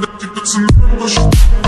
that you got some